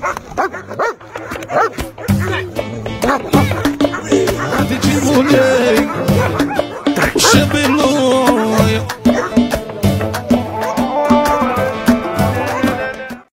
Tá De mulher, chame